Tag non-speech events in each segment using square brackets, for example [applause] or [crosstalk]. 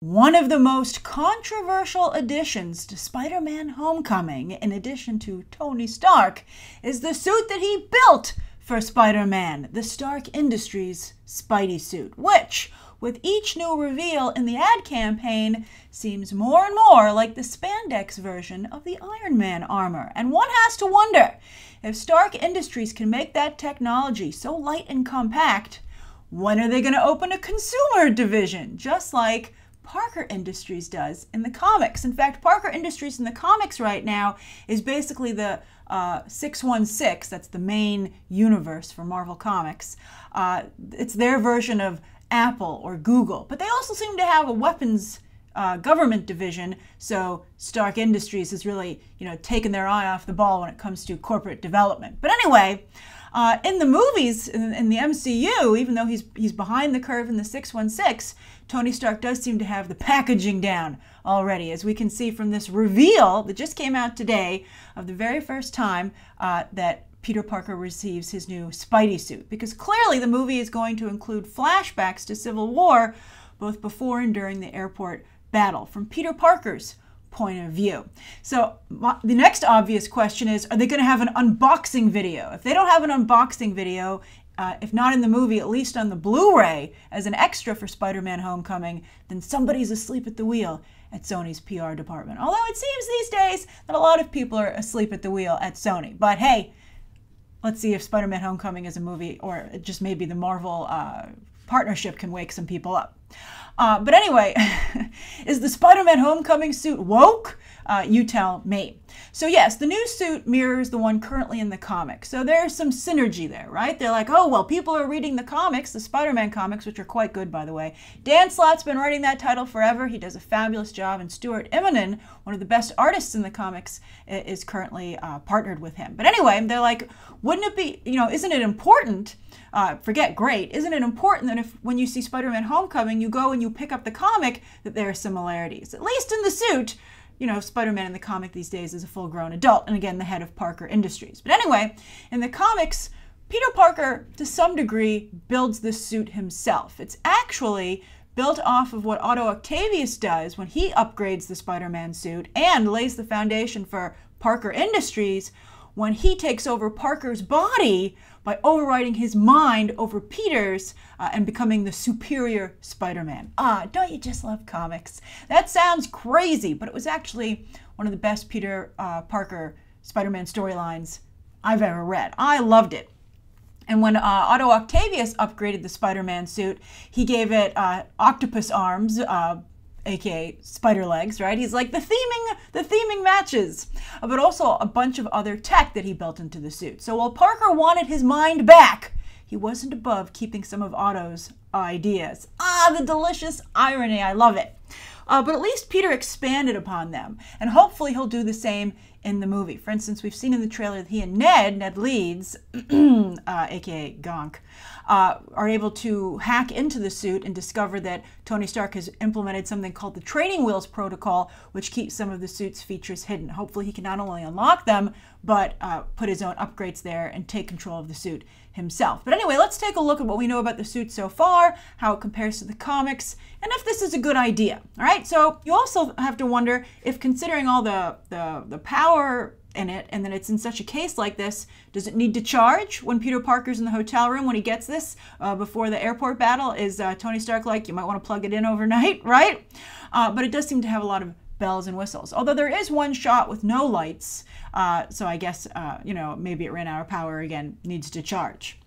One of the most controversial additions to Spider Man Homecoming, in addition to Tony Stark, is the suit that he built for Spider Man, the Stark Industries Spidey suit, which, with each new reveal in the ad campaign, seems more and more like the spandex version of the Iron Man armor. And one has to wonder if Stark Industries can make that technology so light and compact, when are they going to open a consumer division? Just like Parker Industries does in the comics. In fact, Parker Industries in the comics right now is basically the uh, 616, that's the main universe for Marvel Comics. Uh, it's their version of Apple or Google, but they also seem to have a weapons uh, government division. So Stark Industries has really, you know, taken their eye off the ball when it comes to corporate development. But anyway, uh, in the movies, in, in, the MCU, even though he's he's behind the curve in the 616, Tony Stark does seem to have the packaging down already, as we can see from this reveal that just came out today of the very first time uh, that Peter Parker receives his new Spidey suit. Because clearly the movie is going to include flashbacks to Civil War, both before and during the airport battle, from Peter Parker's point of view. So the next obvious question is, are they going to have an unboxing video? If they don't have an unboxing video, uh, if not in the movie, at least on the Blu-ray as an extra for Spider-Man Homecoming, then somebody's asleep at the wheel at Sony's PR department. Although it seems these days that a lot of people are asleep at the wheel at Sony. But hey, let's see if Spider-Man Homecoming is a movie, or just maybe the Marvel uh, partnership can wake some people up. Uh, but anyway, [laughs] is the Spider Man Homecoming suit woke? Uh, you tell me. So, yes, the new suit mirrors the one currently in the comics. So, there's some synergy there, right? They're like, oh, well, people are reading the comics, the Spider Man comics, which are quite good, by the way. Dan Slott's been writing that title forever. He does a fabulous job. And Stuart Immonen, one of the best artists in the comics, is currently uh, partnered with him. But anyway, they're like, wouldn't it be, you know, isn't it important? Uh, forget great. Isn't it important that if when you see Spider Man Homecoming, you go and you pick up the comic, that there are similarities? At least in the suit you know, Spider Man in the comic these days is a full grown adult, and again, the head of Parker Industries. But anyway, in the comics, Peter Parker, to some degree, builds the suit himself. It's actually built off of what Otto Octavius does when he upgrades the Spider Man suit and lays the foundation for Parker Industries when he takes over Parker's body by overriding his mind over Peter's uh, and becoming the superior Spider Man. Ah, don't you just love comics? That sounds crazy, but it was actually one of the best Peter uh, Parker Spider Man storylines I've ever read. I loved it. And when uh, Otto Octavius upgraded the Spider Man suit, he gave it uh, octopus arms, uh, aka spider legs, right? He's like the theming, the theming matches, but also a bunch of other tech that he built into the suit. So while Parker wanted his mind back, he wasn't above keeping some of Otto's ideas. Ah, the delicious irony! I love it. Uh, but at least Peter expanded upon them, and hopefully he'll do the same in the movie. For instance, we've seen in the trailer that he and Ned, Ned Leeds, [clears throat] uh, aka Gonk, uh, are able to hack into the suit and discover that Tony Stark has implemented something called the Training Wheels Protocol, which keeps some of the suit's features hidden. Hopefully, he can not only unlock them, but uh, put his own upgrades there and take control of the suit himself. But anyway, let's take a look at what we know about the suit so far, how it compares to the comics, and if this is a good idea. All right, so you also have to wonder if considering all the, the, the power in it and then it's in such a case like this, does it need to charge when Peter Parker's in the hotel room when he gets this uh, before the airport battle? Is uh, Tony Stark like, you might want to plug it in overnight, [laughs] right? Uh, but it does seem to have a lot of bells and whistles. Although there is one shot with no lights, uh, so I guess, uh, you know, maybe it ran out of power again, needs to charge.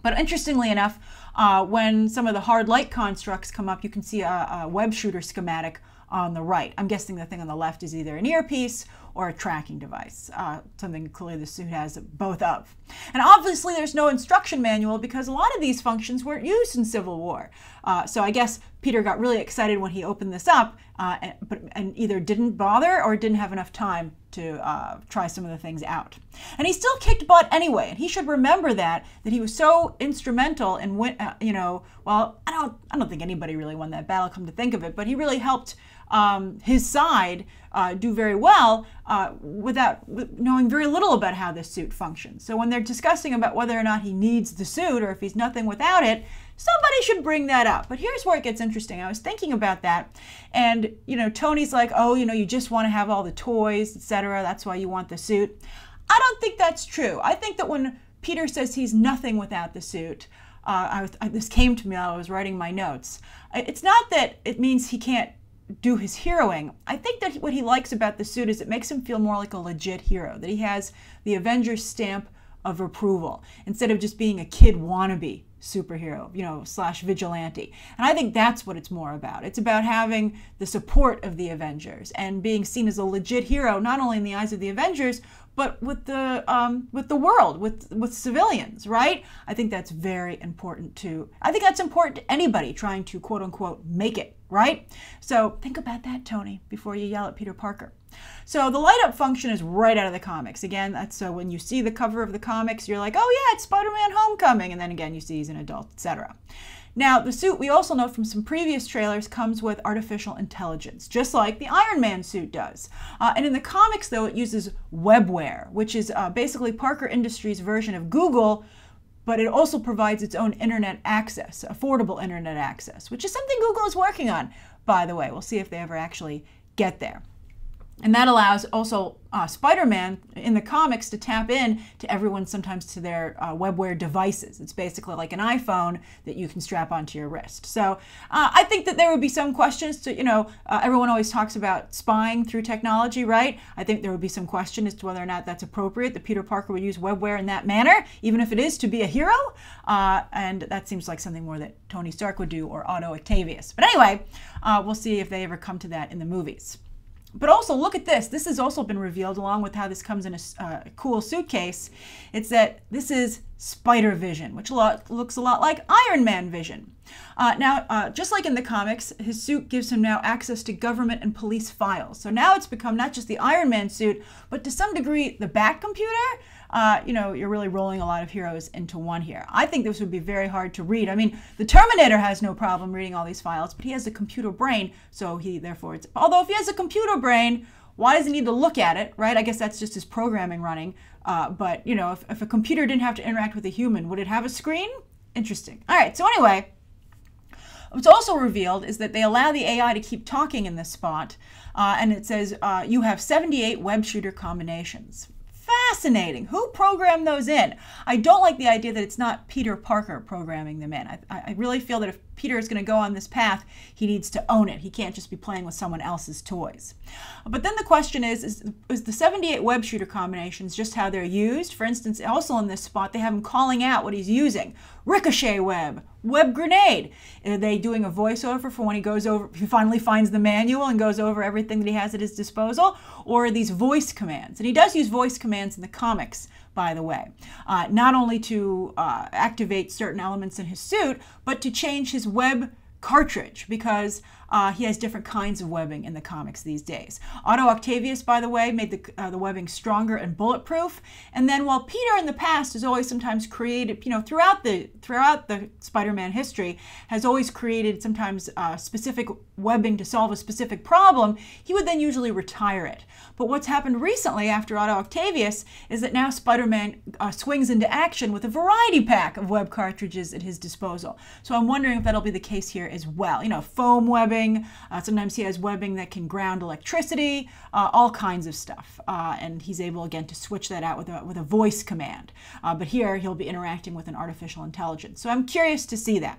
But interestingly enough, uh, when some of the hard light constructs come up, you can see a, a web shooter schematic on the right. I'm guessing the thing on the left is either an earpiece or a tracking device, uh, something clearly the suit has both of. And obviously there's no instruction manual because a lot of these functions weren't used in Civil War. Uh, so I guess Peter got really excited when he opened this up, uh, and, but, and either didn't bother or didn't have enough time to uh, try some of the things out. And he still kicked butt anyway, and he should remember that that he was so instrumental in win, uh, you know, well, I don't I don't think anybody really won that battle come to think of it, but he really helped um, his side uh, do very well uh, without knowing very little about how this suit functions. So when they're discussing about whether or not he needs the suit or if he's nothing without it, somebody should bring that up. But here's where it gets interesting. I was thinking about that, and you know, Tony's like, oh, you know, you just want to have all the toys, etc. That's why you want the suit. I don't think that's true. I think that when Peter says he's nothing without the suit, uh, I was, I, this came to me while I was writing my notes. It's not that it means he can't do his heroing. I think that what he likes about the suit is it makes him feel more like a legit hero, that he has the Avengers stamp of approval instead of just being a kid wannabe superhero, you know, slash vigilante. And I think that's what it's more about. It's about having the support of the Avengers and being seen as a legit hero, not only in the eyes of the Avengers, but with the um, with the world, with with civilians, right? I think that's very important to. I think that's important to anybody trying to quote unquote make it, right? So think about that, Tony, before you yell at Peter Parker. So the light up function is right out of the comics. Again, that's so when you see the cover of the comics, you're like, oh yeah, it's Spider-Man Homecoming, and then again you see he's an adult, etc. Now, the suit, we also know from some previous trailers, comes with artificial intelligence, just like the Iron Man suit does. Uh, and in the comics, though, it uses webware, which is uh, basically Parker Industries' version of Google, but it also provides its own internet access, affordable internet access, which is something Google is working on, by the way. We'll see if they ever actually get there. And that allows also uh, Spider-Man in the comics to tap in to everyone sometimes to their uh, webware devices. It's basically like an iPhone that you can strap onto your wrist. So uh, I think that there would be some questions to, you know, uh, everyone always talks about spying through technology, right? I think there would be some question as to whether or not that's appropriate, that Peter Parker would use webware in that manner, even if it is to be a hero. Uh, and that seems like something more that Tony Stark would do or Otto Octavius. But anyway, uh, we'll see if they ever come to that in the movies. But also, look at this. This has also been revealed along with how this comes in a uh, cool suitcase. It's that this is Spider Vision, which looks a lot like Iron Man Vision. Uh, now, uh, just like in the comics, his suit gives him now access to government and police files. So now it's become not just the Iron Man suit, but to some degree the Bat computer uh, you know, you're really rolling a lot of heroes into one here. I think this would be very hard to read. I mean, the Terminator has no problem reading all these files, but he has a computer brain, so he therefore it's. Although if he has a computer brain, why does he need to look at it, right? I guess that's just his programming running. Uh, but you know, if, if a computer didn't have to interact with a human, would it have a screen? Interesting. All right. So anyway. What's also revealed is that they allow the AI to keep talking in this spot, uh, and it says uh, you have 78 web shooter combinations fascinating. Who programmed those in? I don't like the idea that it's not Peter Parker programming them in. I, I really feel that if Peter is going to go on this path, he needs to own it. He can't just be playing with someone else's toys. But then the question is, is, is the 78 web shooter combinations just how they're used? For instance, also in this spot, they have him calling out what he's using. Ricochet web, web grenade. Are they doing a voiceover for when he goes over, he finally finds the manual and goes over everything that he has at his disposal? Or are these voice commands? And he does use voice commands in the comics, by the way, uh, not only to uh, activate certain elements in his suit, but to change his web cartridge because uh, he has different kinds of webbing in the comics these days. Otto Octavius, by the way, made the, uh, the webbing stronger and bulletproof. And then while Peter in the past has always sometimes created, you know, throughout the throughout the Spider-Man history, has always created sometimes uh, specific webbing to solve a specific problem, he would then usually retire it. But what's happened recently after Otto Octavius is that now Spider-Man uh, swings into action with a variety pack of web cartridges at his disposal. So I'm wondering if that'll be the case here as well. You know, foam webbing webbing. Uh, sometimes he has webbing that can ground electricity, uh, all kinds of stuff. Uh, and he's able, again, to switch that out with a, with a voice command. Uh, but here he'll be interacting with an artificial intelligence. So I'm curious to see that.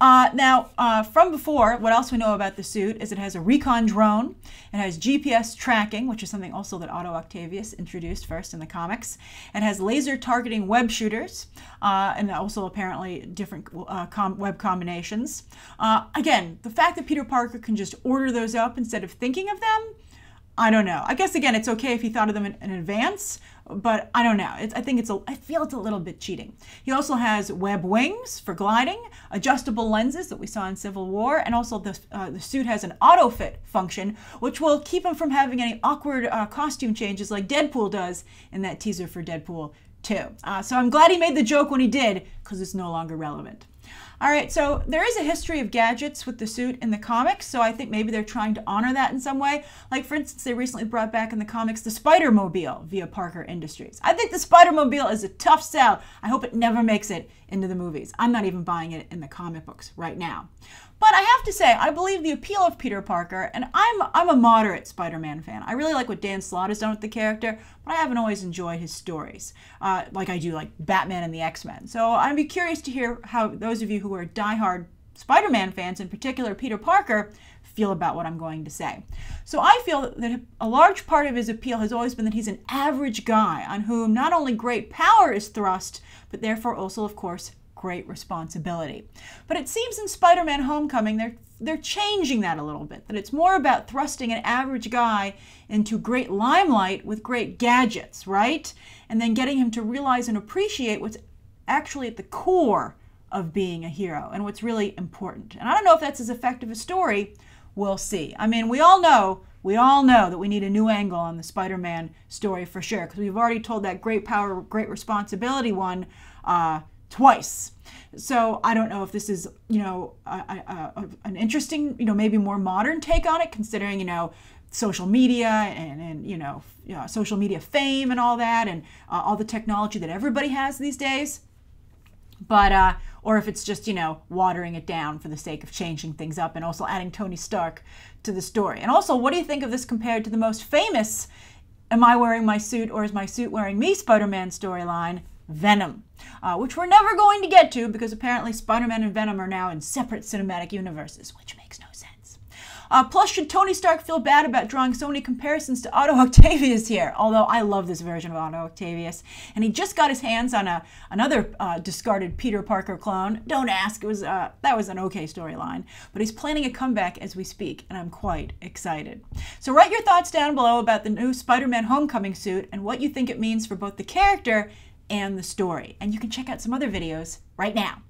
Uh, now, uh, from before, what else we know about the suit is it has a recon drone, it has GPS tracking, which is something also that Otto Octavius introduced first in the comics. It has laser targeting web shooters, uh, and also apparently different uh, com web combinations. Uh, again, the fact that Peter Parker can just order those up instead of thinking of them, I don't know. I guess again, it's okay if he thought of them in, in advance, but I don't know. It's, I think it's a, I feel it's a little bit cheating. He also has web wings for gliding, adjustable lenses that we saw in Civil War, and also the, uh, the suit has an auto fit function, which will keep him from having any awkward uh, costume changes like Deadpool does in that teaser for Deadpool 2. Uh, so I'm glad he made the joke when he did, because it's no longer relevant. All right, so there is a history of gadgets with the suit in the comics, so I think maybe they're trying to honor that in some way. Like, for instance, they recently brought back in the comics the Spider Mobile via Parker Industries. I think the Spider Mobile is a tough sell. I hope it never makes it into the movies. I'm not even buying it in the comic books right now. But I have to say, I believe the appeal of Peter Parker, and I'm I'm a moderate Spider-Man fan. I really like what Dan Slott has done with the character, but I haven't always enjoyed his stories, uh, like I do like Batman and the X-Men. So I'd be curious to hear how those of you who are diehard Spider-Man fans, in particular Peter Parker, feel about what I'm going to say. So I feel that a large part of his appeal has always been that he's an average guy on whom not only great power is thrust, but therefore also, of course, great responsibility. But it seems in Spider-Man Homecoming they're they're changing that a little bit. That it's more about thrusting an average guy into great limelight with great gadgets, right? And then getting him to realize and appreciate what's actually at the core of being a hero and what's really important. And I don't know if that's as effective a story. We'll see. I mean, we all know we all know that we need a new angle on the Spider-Man story for sure because we've already told that great power, great responsibility one uh, twice. So I don't know if this is, you know, a, a, a, an interesting, you know, maybe more modern take on it, considering, you know, social media and, and you know, you know social media fame and all that, and uh, all the technology that everybody has these days. But uh, or if it's just you know watering it down for the sake of changing things up and also adding Tony Stark to the story. And also, what do you think of this compared to the most famous "Am I wearing my suit or is my suit wearing me?" Spider-Man storyline? Venom, uh, which we're never going to get to because apparently Spider Man and Venom are now in separate cinematic universes, which makes no sense. Uh, plus, should Tony Stark feel bad about drawing so many comparisons to Otto [laughs] Octavius here? Although I love this version of Otto Octavius, and he just got his hands on a another uh, discarded Peter Parker clone. Don't ask; it was uh, that was an okay storyline. But he's planning a comeback as we speak, and I'm quite excited. So write your thoughts down below about the new Spider-Man Homecoming suit and what you think it means for both the character and the story. And you can check out some other videos right now.